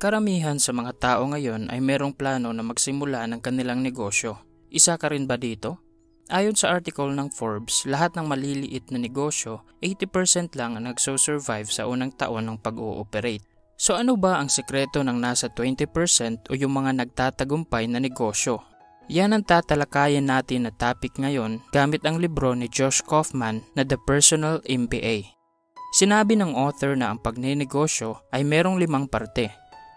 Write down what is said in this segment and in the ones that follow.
Karamihan sa mga tao ngayon ay merong plano na magsimula ng kanilang negosyo. Isa ka rin ba dito? Ayon sa article ng Forbes, lahat ng maliliit na negosyo, 80% lang ang nagso-survive sa unang taon ng pag-ooperate. So ano ba ang sekreto ng nasa 20% o yung mga nagtatagumpay na negosyo? Yan ang tatalakayan natin na topic ngayon gamit ang libro ni Josh Kaufman na The Personal MBA. Sinabi ng author na ang pagnenegosyo ay merong limang parte.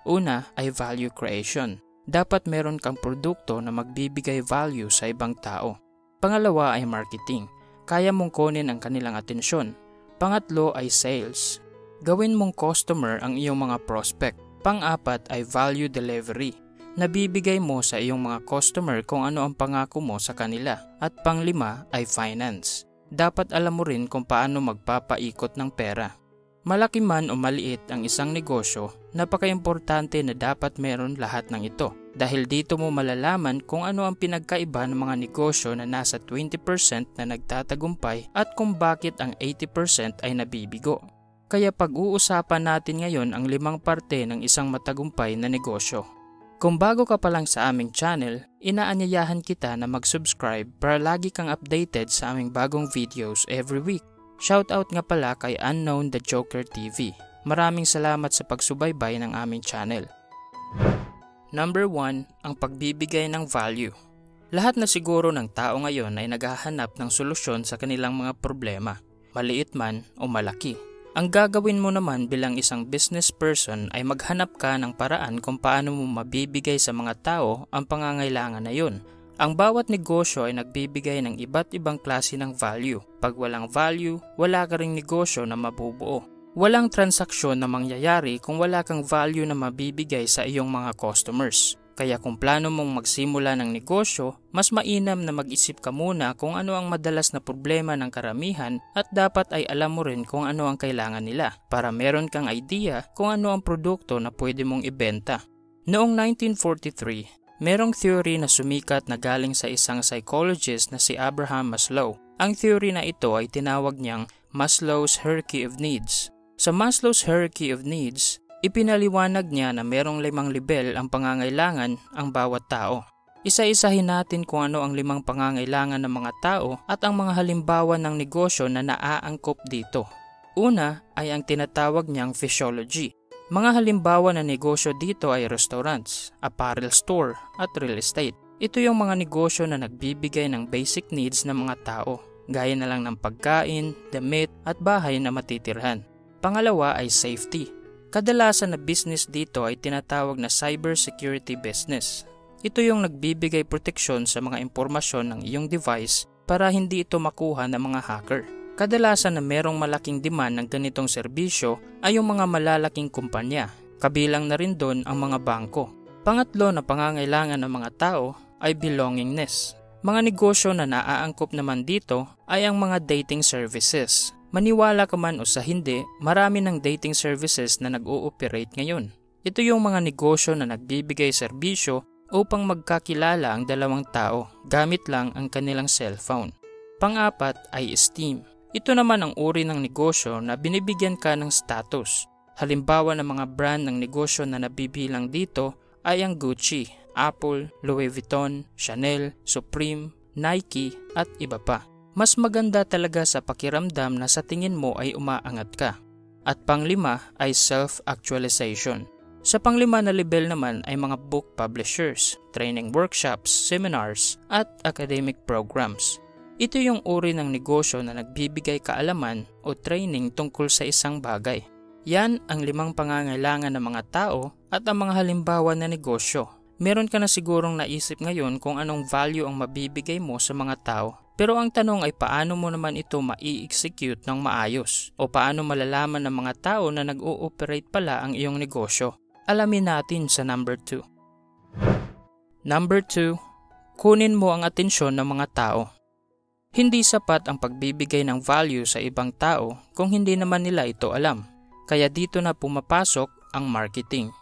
Una ay value creation. Dapat meron kang produkto na magbibigay value sa ibang tao. Pangalawa ay marketing. Kaya mong kunin ang kanilang atensyon. Pangatlo ay sales. Gawin mong customer ang iyong mga prospect. Pang-apat ay value delivery. Nabibigay mo sa iyong mga customer kung ano ang pangako mo sa kanila. At panglima ay finance. Dapat alam mo rin kung paano magpapaikot ng pera. Malaki man o maliit ang isang negosyo, napaka-importante na dapat meron lahat ng ito. Dahil dito mo malalaman kung ano ang pinagkaiba ng mga negosyo na nasa 20% na nagtatagumpay at kung bakit ang 80% ay nabibigo. Kaya pag-uusapan natin ngayon ang limang parte ng isang matagumpay na negosyo. Kung bago ka pa lang sa aming channel, inaanyayahan kita na mag-subscribe para lagi kang updated sa aming bagong videos every week. Shoutout nga pala kay Unknown The Joker TV. Maraming salamat sa pagsubaybay ng aming channel. Number 1, ang pagbibigay ng value. Lahat na siguro ng tao ngayon ay naghahanap ng solusyon sa kanilang mga problema, maliit man o malaki. Ang gagawin mo naman bilang isang business person ay maghanap ka ng paraan kung paano mo mabibigay sa mga tao ang pangangailangan na yun. Ang bawat negosyo ay nagbibigay ng iba't ibang klase ng value. Pag walang value, wala ka ring negosyo na mabubuo. Walang transaksyon na mangyayari kung wala kang value na mabibigay sa iyong mga customers. Kaya kung plano mong magsimula ng negosyo, mas mainam na mag-isip ka muna kung ano ang madalas na problema ng karamihan at dapat ay alam mo rin kung ano ang kailangan nila para meron kang idea kung ano ang produkto na pwede mong ibenta. Noong 1943, merong theory na sumikat na galing sa isang psychologist na si Abraham Maslow. Ang theory na ito ay tinawag niyang Maslow's Hierarchy of Needs. Sa Maslow's Hierarchy of Needs, Ipinaliwanag niya na merong limang level ang pangangailangan ang bawat tao. Isa-isahin natin kung ano ang limang pangangailangan ng mga tao at ang mga halimbawa ng negosyo na naaangkop dito. Una ay ang tinatawag niyang physiology. Mga halimbawa ng negosyo dito ay restaurants, apparel store at real estate. Ito yung mga negosyo na nagbibigay ng basic needs ng mga tao, gaya na lang ng pagkain, damit at bahay na matitirhan. Pangalawa ay safety. Kadalasan na business dito ay tinatawag na cybersecurity business. Ito yung nagbibigay proteksyon sa mga impormasyon ng iyong device para hindi ito makuha ng mga hacker. Kadalasan na merong malaking demand ng ganitong serbisyo ay yung mga malalaking kumpanya, kabilang na rin doon ang mga bangko. Pangatlo na pangangailangan ng mga tao ay belongingness. Mga negosyo na naaangkop naman dito ay ang mga dating services Maniwala ka man o sa hindi, marami ng dating services na nag-ooperate ngayon. Ito yung mga negosyo na nagbibigay serbisyo upang magkakilala ang dalawang tao gamit lang ang kanilang cellphone. Pang-apat ay esteem. Ito naman ang uri ng negosyo na binibigyan ka ng status. Halimbawa ng mga brand ng negosyo na nabibilang dito ay ang Gucci, Apple, Louis Vuitton, Chanel, Supreme, Nike at iba pa mas maganda talaga sa pakiramdam na sa tingin mo ay umaangat ka. At panglima ay self-actualization. Sa panglima na level naman ay mga book publishers, training workshops, seminars, at academic programs. Ito yung uri ng negosyo na nagbibigay kaalaman o training tungkol sa isang bagay. Yan ang limang pangangailangan ng mga tao at ang mga halimbawa na negosyo. Meron ka na sigurong naisip ngayon kung anong value ang mabibigay mo sa mga tao pero ang tanong ay paano mo naman ito mai-execute ng maayos o paano malalaman ng mga tao na nag-ooperate pala ang iyong negosyo. Alamin natin sa number 2. Number 2, kunin mo ang atensyon ng mga tao. Hindi sapat ang pagbibigay ng value sa ibang tao kung hindi naman nila ito alam. Kaya dito na pumapasok ang marketing.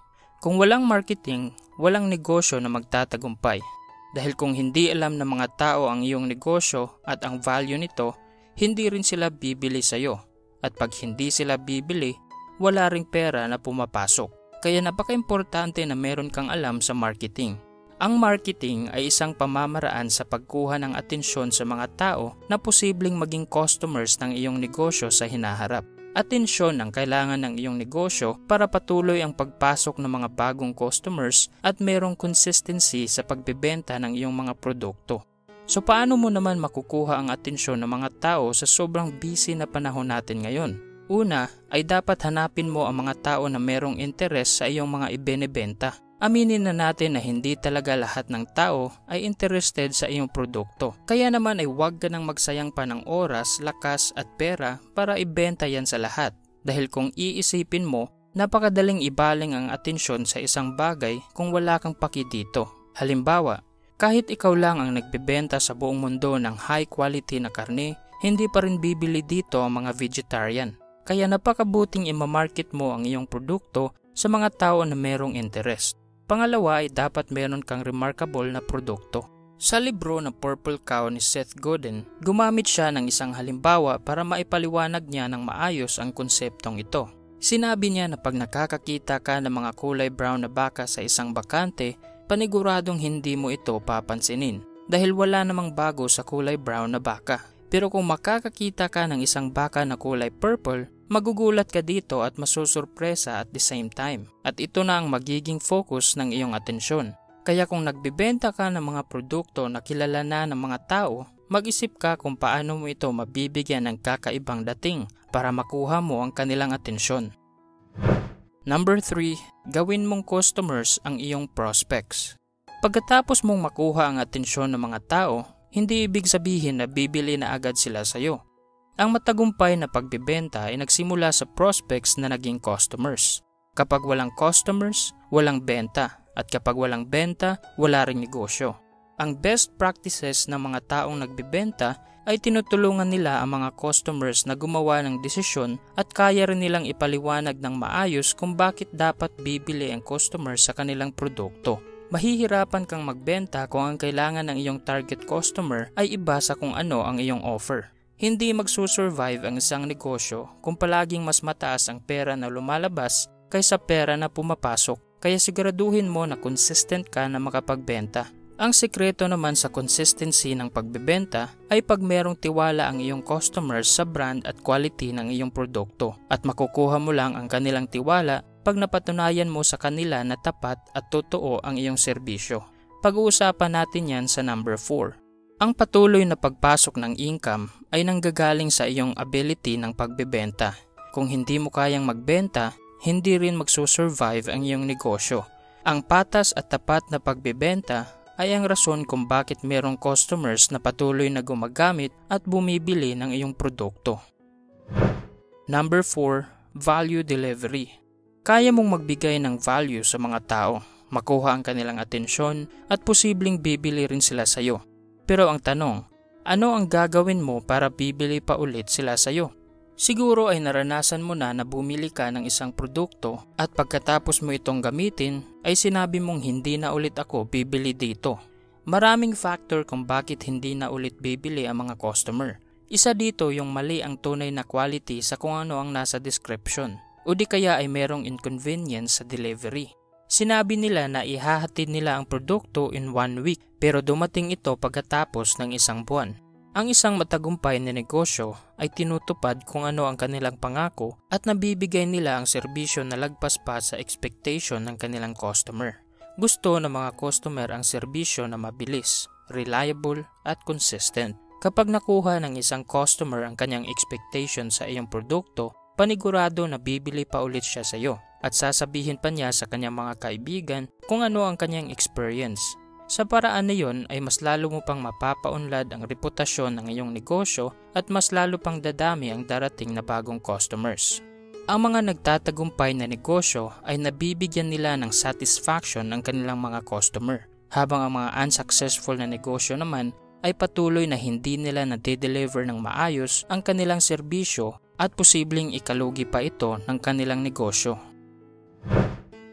Kung walang marketing, walang negosyo na magtatagumpay. Dahil kung hindi alam ng mga tao ang iyong negosyo at ang value nito, hindi rin sila bibili sa iyo. At pag hindi sila bibili, wala ring pera na pumapasok. Kaya napaka-importante na meron kang alam sa marketing. Ang marketing ay isang pamamaraan sa pagkuha ng atensyon sa mga tao na posibleng maging customers ng iyong negosyo sa hinaharap. Atensyon ang kailangan ng iyong negosyo para patuloy ang pagpasok ng mga bagong customers at merong consistency sa pagbebenta ng iyong mga produkto. So paano mo naman makukuha ang atensyon ng mga tao sa sobrang busy na panahon natin ngayon? Una ay dapat hanapin mo ang mga tao na merong interes sa iyong mga ibenebenta. Aminin na natin na hindi talaga lahat ng tao ay interested sa iyong produkto. Kaya naman ay huwag ka nang magsayang pa ng oras, lakas at pera para ibenta yan sa lahat. Dahil kung iisipin mo, napakadaling ibaling ang atensyon sa isang bagay kung wala kang paki dito. Halimbawa, kahit ikaw lang ang nagbebenta sa buong mundo ng high quality na karne, hindi pa rin bibili dito ang mga vegetarian. Kaya napakabuting imamarket mo ang iyong produkto sa mga tao na merong interest. Pangalawa ay dapat meron kang remarkable na produkto. Sa libro na Purple Cow ni Seth Godin, gumamit siya ng isang halimbawa para maipaliwanag niya ng maayos ang konseptong ito. Sinabi niya na pag nakakakita ka ng mga kulay brown na baka sa isang bakante, paniguradong hindi mo ito papansinin dahil wala namang bago sa kulay brown na baka. Pero kung makakakita ka ng isang baka na kulay purple, Magugulat ka dito at masusurpresa at the same time. At ito na ang magiging focus ng iyong atensyon. Kaya kung nagbibenta ka ng mga produkto na kilala na ng mga tao, mag-isip ka kung paano mo ito mabibigyan ng kakaibang dating para makuha mo ang kanilang atensyon. Number 3, gawin mong customers ang iyong prospects. Pagkatapos mong makuha ang atensyon ng mga tao, hindi ibig sabihin na bibili na agad sila sa iyo. Ang matagumpay na pagbebenta ay nagsimula sa prospects na naging customers. Kapag walang customers, walang benta. At kapag walang benta, wala ring negosyo. Ang best practices ng mga taong nagbebenta ay tinutulungan nila ang mga customers na gumawa ng desisyon at kaya rin nilang ipaliwanag ng maayos kung bakit dapat bibili ang customer sa kanilang produkto. Mahihirapan kang magbenta kung ang kailangan ng iyong target customer ay iba sa kung ano ang iyong offer. Hindi magsusurvive ang isang negosyo kung palaging mas mataas ang pera na lumalabas kaysa pera na pumapasok. Kaya siguraduhin mo na consistent ka na makapagbenta. Ang sikreto naman sa consistency ng pagbebenta ay pag merong tiwala ang iyong customers sa brand at quality ng iyong produkto at makukuha mo lang ang kanilang tiwala pag napatunayan mo sa kanila na tapat at totoo ang iyong serbisyo. Pag-uusapan natin yan sa number 4. Ang patuloy na pagpasok ng income ay nanggagaling sa iyong ability ng pagbebenta. Kung hindi mo kayang magbenta, hindi rin magsusurvive ang iyong negosyo. Ang patas at tapat na pagbebenta ay ang rason kung bakit merong customers na patuloy na gumagamit at bumibili ng iyong produkto. Number 4, value delivery. Kaya mong magbigay ng value sa mga tao, makuha ang kanilang atensyon at posibleng bibili rin sila sa iyo. Pero ang tanong, ano ang gagawin mo para bibili pa ulit sila sa iyo? Siguro ay naranasan mo na na bumili ka ng isang produkto at pagkatapos mo itong gamitin ay sinabi mong hindi na ulit ako bibili dito. Maraming factor kung bakit hindi na ulit bibili ang mga customer. Isa dito yung mali ang tunay na quality sa kung ano ang nasa description o di kaya ay merong inconvenience sa delivery. Sinabi nila na ihahatid nila ang produkto in one week pero dumating ito pagkatapos ng isang buwan. Ang isang matagumpay na negosyo ay tinutupad kung ano ang kanilang pangako at nabibigay nila ang serbisyo na lagpas pa sa expectation ng kanilang customer. Gusto ng mga customer ang serbisyo na mabilis, reliable at consistent. Kapag nakuha ng isang customer ang kanyang expectation sa iyong produkto, panigurado na bibili pa ulit siya sa iyo at sasabihin pa niya sa kanyang mga kaibigan kung ano ang kanyang experience. Sa paraan na yon ay mas lalo mo pang mapapaunlad ang reputasyon ng iyong negosyo at mas lalo pang dadami ang darating na bagong customers. Ang mga nagtatagumpay na negosyo ay nabibigyan nila ng satisfaction ng kanilang mga customer, habang ang mga unsuccessful na negosyo naman ay patuloy na hindi nila na-deliver ng maayos ang kanilang serbisyo at posibleng ikalugi pa ito ng kanilang negosyo.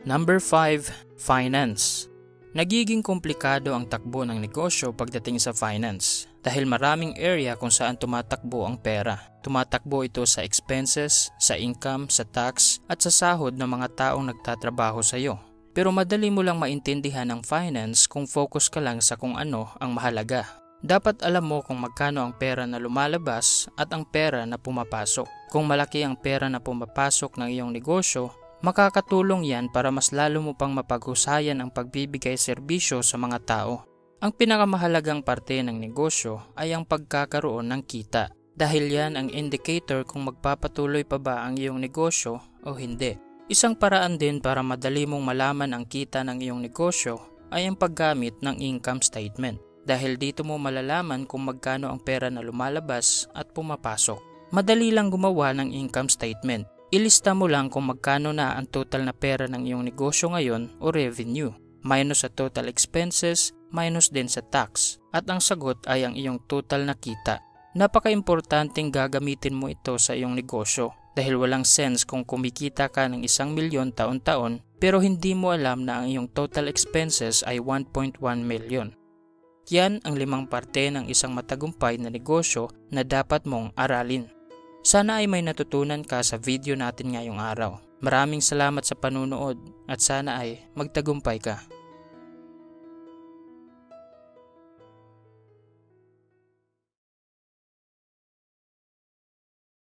Number 5. Finance Nagiging komplikado ang takbo ng negosyo pagdating sa finance dahil maraming area kung saan tumatakbo ang pera. Tumatakbo ito sa expenses, sa income, sa tax at sa sahod ng mga taong nagtatrabaho sa iyo. Pero madali mo lang maintindihan ang finance kung focus ka lang sa kung ano ang mahalaga. Dapat alam mo kung magkano ang pera na lumalabas at ang pera na pumapasok. Kung malaki ang pera na pumapasok ng iyong negosyo, Makakatulong yan para mas lalo mo pang mapaghusayan ang pagbibigay serbisyo sa mga tao. Ang pinakamahalagang parte ng negosyo ay ang pagkakaroon ng kita dahil yan ang indicator kung magpapatuloy pa ba ang iyong negosyo o hindi. Isang paraan din para madali mong malaman ang kita ng iyong negosyo ay ang paggamit ng income statement dahil dito mo malalaman kung magkano ang pera na lumalabas at pumapasok. Madali lang gumawa ng income statement Ilista mo lang kung magkano na ang total na pera ng iyong negosyo ngayon o revenue, minus sa total expenses, minus din sa tax. At ang sagot ay ang iyong total na kita. Napaka-importanting gagamitin mo ito sa iyong negosyo dahil walang sense kung kumikita ka ng isang milyon taon-taon pero hindi mo alam na ang iyong total expenses ay 1.1 million. Yan ang limang parte ng isang matagumpay na negosyo na dapat mong aralin. Sana ay may natutunan ka sa video natin ngayong araw. Maraming salamat sa panunood at sana ay magtagumpay ka.